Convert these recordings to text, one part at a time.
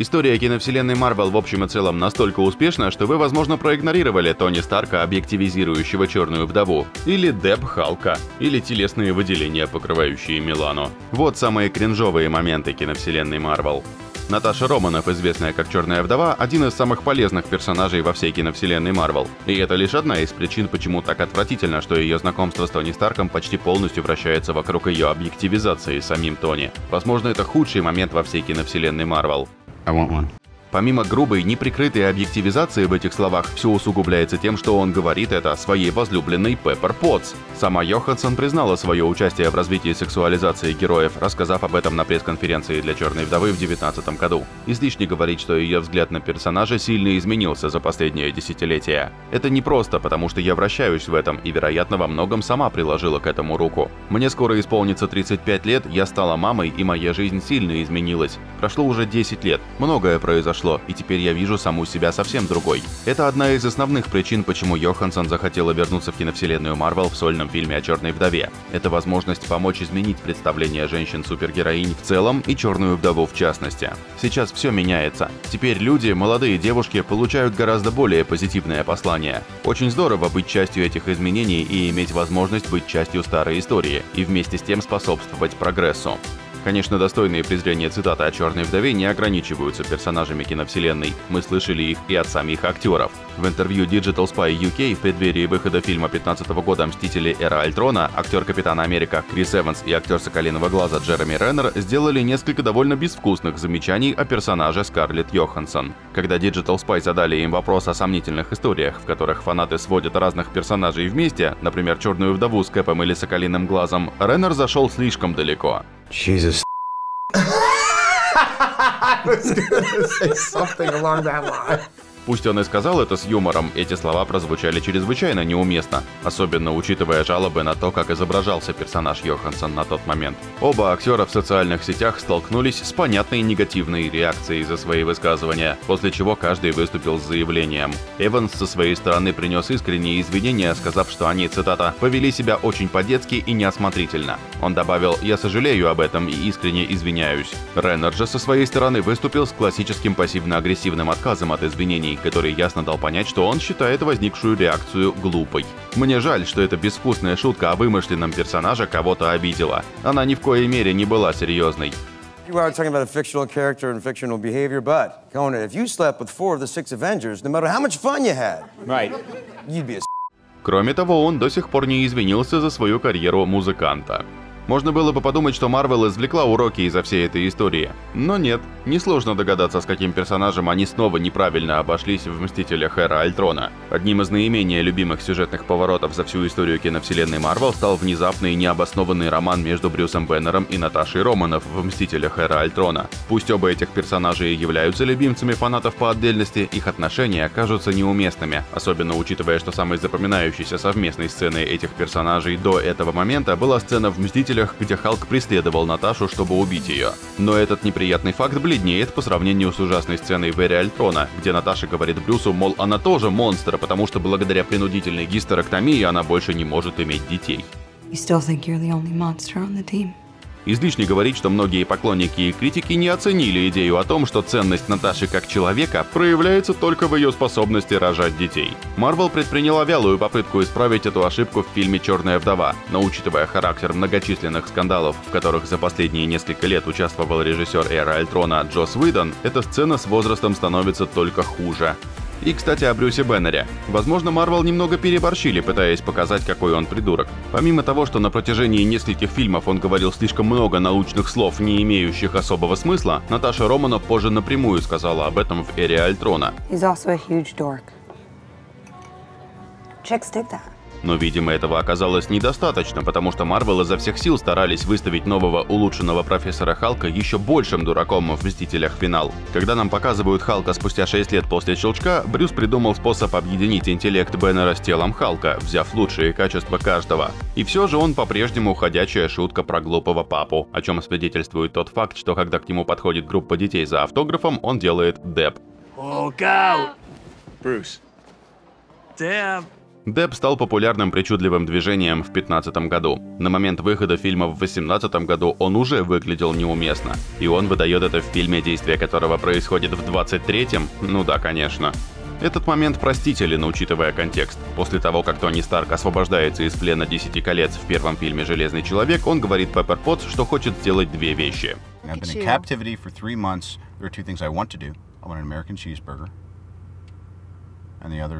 История киновселенной Марвел в общем и целом настолько успешна, что вы, возможно, проигнорировали Тони Старка, объективизирующего Черную Вдову, или Деб Халка, или телесные выделения, покрывающие Милану. Вот самые кринжовые моменты киновселенной Марвел. Наташа Романов, известная как Черная Вдова, один из самых полезных персонажей во всей киновселенной Марвел. И это лишь одна из причин, почему так отвратительно, что ее знакомство с Тони Старком почти полностью вращается вокруг ее объективизации самим Тони. Возможно, это худший момент во всей киновселенной Марвел. I want one. Помимо грубой, неприкрытой объективизации в этих словах, все усугубляется тем, что он говорит это своей возлюбленной Пеппер Потс. Сама Йоханссон признала свое участие в развитии сексуализации героев, рассказав об этом на пресс-конференции для «Черной вдовы» в 2019 году. Излишне говорить, что ее взгляд на персонажа сильно изменился за последнее десятилетие. Это не просто, потому что я вращаюсь в этом и, вероятно, во многом сама приложила к этому руку. Мне скоро исполнится 35 лет, я стала мамой, и моя жизнь сильно изменилась. Прошло уже 10 лет, многое произошло произошло, и теперь я вижу саму себя совсем другой. Это одна из основных причин, почему Йоханссон захотела вернуться в киновселенную Марвел в сольном фильме о Черной Вдове. Это возможность помочь изменить представление женщин-супергероинь в целом и Черную Вдову в частности. Сейчас все меняется. Теперь люди, молодые девушки, получают гораздо более позитивное послание. Очень здорово быть частью этих изменений и иметь возможность быть частью старой истории, и вместе с тем способствовать прогрессу. Конечно, достойные презрения цитаты о «Черной вдове» не ограничиваются персонажами киновселенной, мы слышали их и от самих актеров. В интервью Digital Spy UK в преддверии выхода фильма 15 года «Мстители. Эра Альтрона» актер Капитана Америка Крис Эванс и актер Соколиного глаза Джереми Реннер сделали несколько довольно безвкусных замечаний о персонаже Скарлетт Йоханссон. Когда Digital Spy задали им вопрос о сомнительных историях, в которых фанаты сводят разных персонажей вместе, например, Черную вдову с Кэпом или Соколиным глазом, Реннер зашел слишком далеко. Jesus. I was gonna say something along that line. Пусть он и сказал это с юмором, эти слова прозвучали чрезвычайно неуместно, особенно учитывая жалобы на то, как изображался персонаж Йоханссон на тот момент. Оба актера в социальных сетях столкнулись с понятной негативной реакцией за свои высказывания, после чего каждый выступил с заявлением. Эванс со своей стороны принес искренние извинения, сказав, что они, цитата, «повели себя очень по-детски и неосмотрительно». Он добавил «Я сожалею об этом и искренне извиняюсь». Реннер же со своей стороны выступил с классическим пассивно-агрессивным отказом от извинений мнений, который ясно дал понять, что он считает возникшую реакцию глупой. Мне жаль, что эта безвкусная шутка о вымышленном персонаже кого-то обидела. Она ни в коей мере не была серьезной. You are talking about a fictional character and fictional behavior, but Conan, if you slept with four of the six Avengers, no matter how much fun you had, Right. you'd be a Кроме того, он до сих пор не извинился за свою карьеру музыканта. Можно было бы подумать, что Марвел извлекла уроки из-за всей этой истории. Но нет, несложно догадаться, с каким персонажем они снова неправильно обошлись в «Мстителях Эра Альтрона». Одним из наименее любимых сюжетных поворотов за всю историю киновселенной Марвел стал внезапный необоснованный роман между Брюсом Беннером и Наташей Романов в «Мстителях Эра Альтрона». Пусть оба этих персонажа и являются любимцами фанатов по отдельности, их отношения кажутся неуместными, особенно учитывая, что самой запоминающейся совместной сценой этих персонажей до этого момента была сцена в «Мстителях «Мстителях», где Халк преследовал Наташу, чтобы убить ее. Но этот неприятный факт бледнеет по сравнению с ужасной сценой в Эре Альтрона, где Наташа говорит Брюсу, мол, она тоже монстр, потому что благодаря принудительной гистерэктомии она больше не может иметь детей. You still think you're the only monster on the team? Излишне говорить, что многие поклонники и критики не оценили идею о том, что ценность Наташи как человека проявляется только в ее способности рожать детей. Марвел предприняла вялую попытку исправить эту ошибку в фильме «Черная вдова», но учитывая характер многочисленных скандалов, в которых за последние несколько лет участвовал режиссер Эра Альтрона Джос Уидон, эта сцена с возрастом становится только хуже. И, кстати, о Брюсе Беннере. Возможно, Марвел немного переборщили, пытаясь показать, какой он придурок. Помимо того, что на протяжении нескольких фильмов он говорил слишком много научных слов, не имеющих особого смысла, Наташа Романов позже напрямую сказала об этом в «Эре Альтрона». Chicks dig that. Но, видимо, этого оказалось недостаточно, потому что Марвел изо всех сил старались выставить нового улучшенного профессора Халка еще большим дураком в «Мстителях. Финал». Когда нам показывают Халка спустя 6 лет после щелчка, Брюс придумал способ объединить интеллект Беннера с телом Халка, взяв лучшие качества каждого. И все же он по-прежнему ходячая шутка про глупого папу, о чем свидетельствует тот факт, что когда к нему подходит группа детей за автографом, он делает деп. Look out! Bruce. Damn. Депп стал популярным причудливым движением в 2015 году. На момент выхода фильма в 2018 году он уже выглядел неуместно. И он выдает это в фильме, действие которого происходит в 23-м? Ну да, конечно. Этот момент простителен, учитывая контекст. После того, как Тони Старк освобождается из плена Десяти колец в первом фильме «Железный человек», он говорит Пеппер Потс, что хочет сделать две вещи.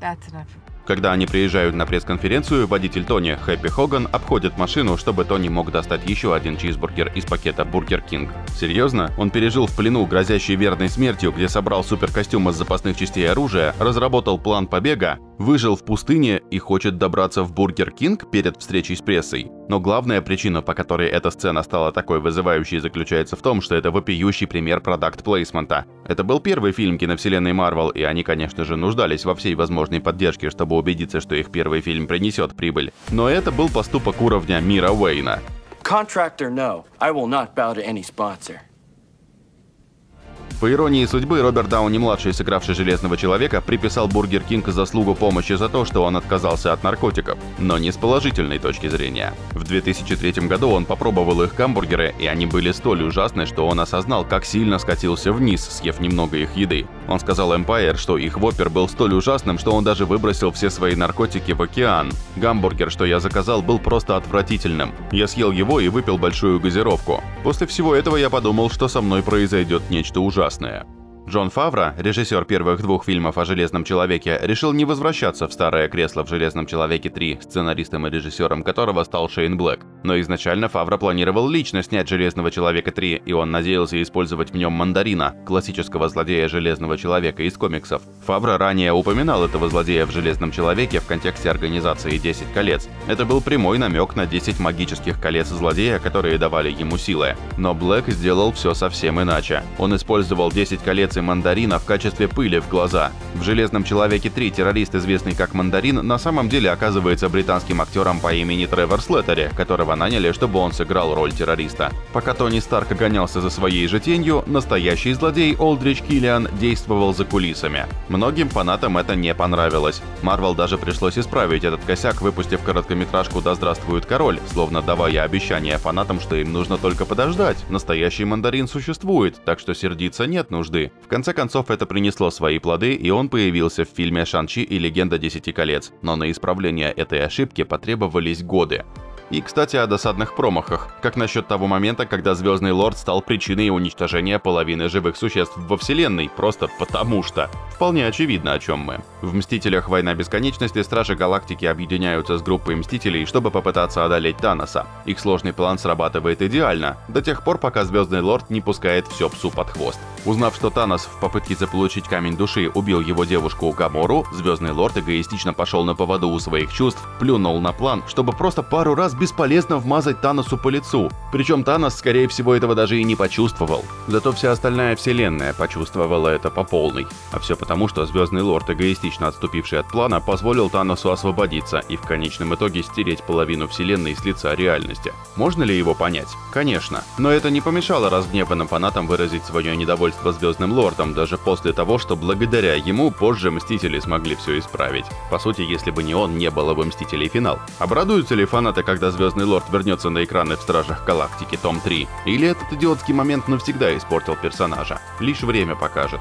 That's enough. Когда они приезжают на пресс-конференцию, водитель Тони, Хэппи Хоган, обходит машину, чтобы Тони мог достать еще один чизбургер из пакета Burger King. Серьезно? Он пережил плен, грозящий верной смертью, где собрал суперкостюм из запасных частей оружия, разработал план побега, выжил в пустыне и хочет добраться в Burger King перед встречей с прессой. Но главная причина, по которой эта сцена стала такой вызывающей, заключается в том, что это вопиющий пример продакт-плейсмента. Это был первый фильм киновселенной Марвел, и они, конечно же, нуждались во всей возможной поддержке, чтобы убедиться, что их первый фильм принесет прибыль. Но это был поступок уровня мира Уэйна. Contract or no, I will not bow to any sponsor. По иронии судьбы, Роберт Дауни-младший, сыгравший Железного Человека, приписал Burger King заслугу помощи за то, что он отказался от наркотиков, но не с положительной точки зрения. В 2003 году он попробовал их гамбургеры, и они были столь ужасны, что он осознал, как сильно скатился вниз, съев немного их еды. Он сказал Empire, что их Whopper был столь ужасным, что он даже выбросил все свои наркотики в океан. Гамбургер, что я заказал, был просто отвратительным. Я съел его и выпил большую газировку. После всего этого я подумал, что со мной произойдет нечто ужасное ужасное. Джон Фавро, режиссер первых двух фильмов о Железном Человеке, решил не возвращаться в старое кресло в Железном Человеке 3, сценаристом и режиссером которого стал Шейн Блэк. Но изначально Фавро планировал лично снять Железного Человека 3, и он надеялся использовать в нем Мандарина, классического злодея Железного Человека из комиксов. Фавро ранее упоминал этого злодея в Железном Человеке в контексте организации 10 колец. Это был прямой намек на 10 магических колец злодея, которые давали ему силы. Но Блэк сделал все совсем иначе. Он использовал 10 колец и мандарина в качестве пыли в глаза. В «Железном человеке 3» террорист, известный как Мандарин, на самом деле оказывается британским актером по имени Тревор Слеттери, которого наняли, чтобы он сыграл роль террориста. Пока Тони Старк гонялся за своей же тенью, настоящий злодей Олдрич Киллиан действовал за кулисами. Многим фанатам это не понравилось. Марвел даже пришлось исправить этот косяк, выпустив короткометражку «Да здравствует король», словно давая обещание фанатам, что им нужно только подождать. Настоящий мандарин существует, так что сердиться нет нужды. В конце концов, это принесло свои плоды, и он появился в фильме «Шанчи и легенда Десяти колец», но на исправление этой ошибки потребовались годы. И, кстати, о досадных промахах. Как насчет того момента, когда Звездный Лорд стал причиной уничтожения половины живых существ во Вселенной, просто потому что. Вполне очевидно, о чем мы. В «Мстителях. Война бесконечности» Стражи Галактики объединяются с группой Мстителей, чтобы попытаться одолеть Таноса. Их сложный план срабатывает идеально, до тех пор, пока Звездный Лорд не пускает все псу под хвост. Узнав, что Танос в попытке заполучить Камень Души убил его девушку Гамору, Звездный Лорд эгоистично пошел на поводу у своих чувств, плюнул на план, чтобы просто пару раз бесполезно вмазать Таносу по лицу. Причем Танос, скорее всего, этого даже и не почувствовал. Зато вся остальная вселенная почувствовала это по полной. А все потому, что Звездный Лорд, эгоистично отступивший от плана, позволил Таносу освободиться и в конечном итоге стереть половину вселенной с лица реальности. Можно ли его понять? Конечно. Но это не помешало разгневанным фанатам выразить свое недовольство Звездным Лордом, даже после того, что благодаря ему позже Мстители смогли все исправить. По сути, если бы не он, не было бы Мстителей финал. Обрадуются ли фанаты, когда Звездный Лорд вернется на экраны в Стражах Галактики Том 3? Или этот идиотский момент навсегда испортил персонажа? Лишь время покажет.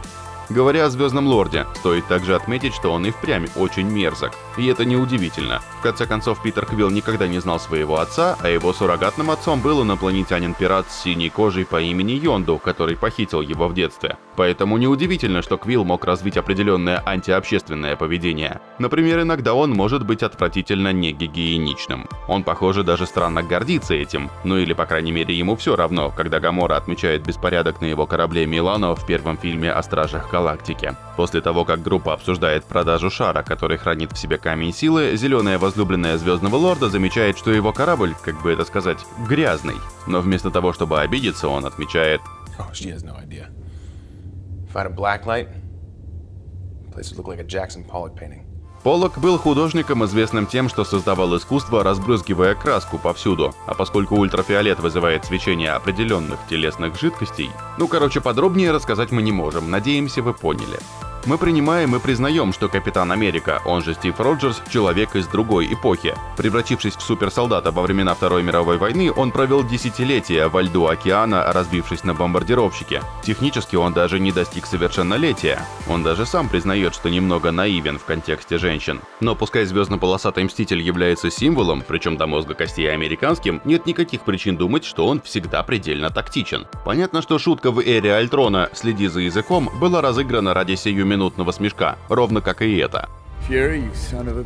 Говоря о Звездном Лорде, стоит также отметить, что он и впрямь очень мерзок. И это неудивительно. В конце концов, Питер Квилл никогда не знал своего отца, а его суррогатным отцом был инопланетянин-пират с синей кожей по имени Йонду, который похитил его в детстве. Поэтому неудивительно, что Квилл мог развить определенное антиобщественное поведение. Например, иногда он может быть отвратительно негигиеничным. Он, похоже, даже странно гордится этим. Ну или, по крайней мере, ему все равно, когда Гамора отмечает беспорядок на его корабле Милано в первом фильме о Стражах Галактики. После того, как группа обсуждает продажу шара, который хранит в себе камень силы, зеленая возлюбленная Звездного Лорда замечает, что его корабль, как бы это сказать, грязный. Но вместо того, чтобы обидеться, он отмечает Oh, she has no idea. If I had a black light, the place would look like a Jackson Pollock painting. Поллок был художником, известным тем, что создавал искусство, разбрызгивая краску повсюду. А поскольку ультрафиолет вызывает свечение определенных телесных жидкостей, ну короче, подробнее рассказать мы не можем, надеемся вы поняли. Мы принимаем и признаем, что Капитан Америка, он же Стив Роджерс, человек из другой эпохи. Превратившись в суперсолдата во времена Второй мировой войны, он провел десятилетия во льду океана, разбившись на бомбардировщике. Технически он даже не достиг совершеннолетия. Он даже сам признает, что немного наивен в контексте женщин. Но пускай звездно-полосатый Мститель является символом, причем до мозга костей американским, нет никаких причин думать, что он всегда предельно тактичен. Понятно, что шутка в эре Альтрона «Следи за языком» была разыграна ради сиюминутного смешка, ровно как и это. Fury, you son of a.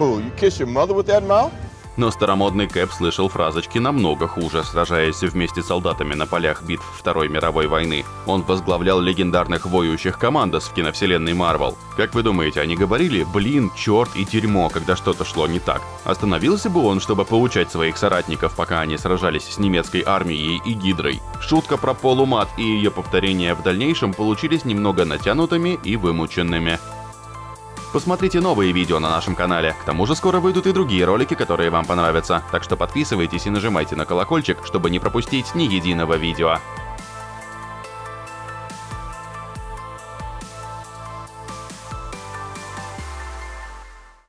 Ooh, you kiss your mother with that mouth? Но старомодный Кэп слышал фразочки намного хуже, сражаясь вместе с солдатами на полях битв Второй мировой войны. Он возглавлял легендарных воюющих командос в киновселенной Марвел. Как вы думаете, они говорили «блин», «черт» и «дерьмо», когда что-то шло не так? Остановился бы он, чтобы поучать своих соратников, пока они сражались с немецкой армией и Гидрой? Шутка про полумат и ее повторения в дальнейшем получились немного натянутыми и вымученными. Посмотрите новые видео на нашем канале. К тому же скоро выйдут и другие ролики, которые вам понравятся. Так что подписывайтесь и нажимайте на колокольчик, чтобы не пропустить ни единого видео.